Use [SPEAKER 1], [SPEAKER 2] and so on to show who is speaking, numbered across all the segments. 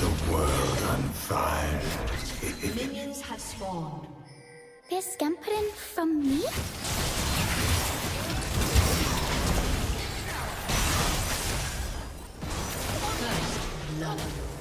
[SPEAKER 1] the world on fire.
[SPEAKER 2] Minions have spawned.
[SPEAKER 3] They're scampering from me?
[SPEAKER 2] First blood.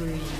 [SPEAKER 2] Spree.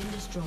[SPEAKER 2] Destroyed.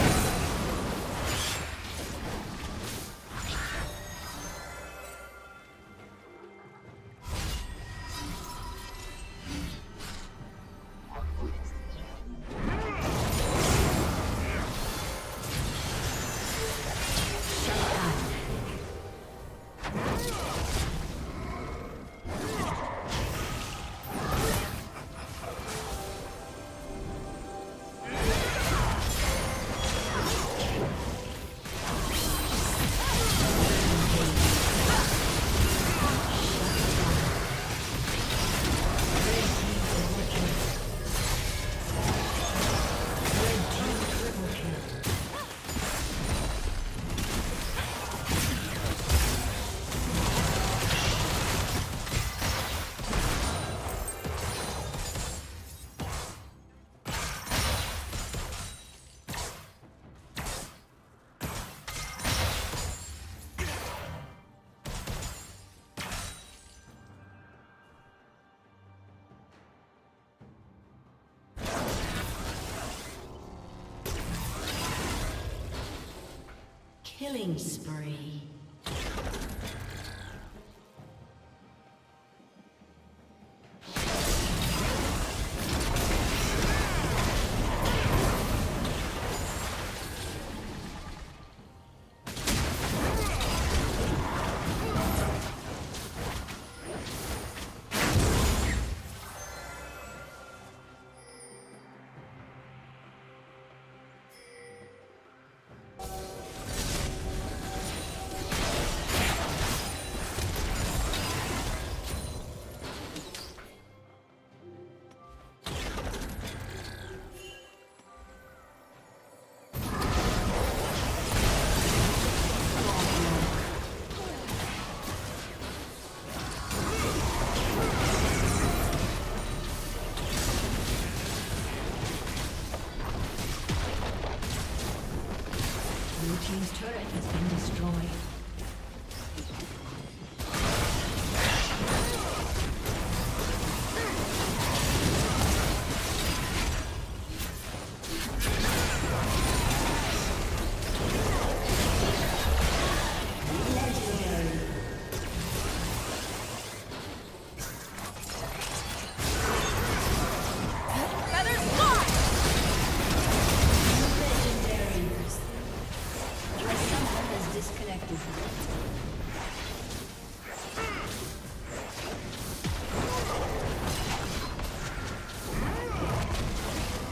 [SPEAKER 2] Killing spree.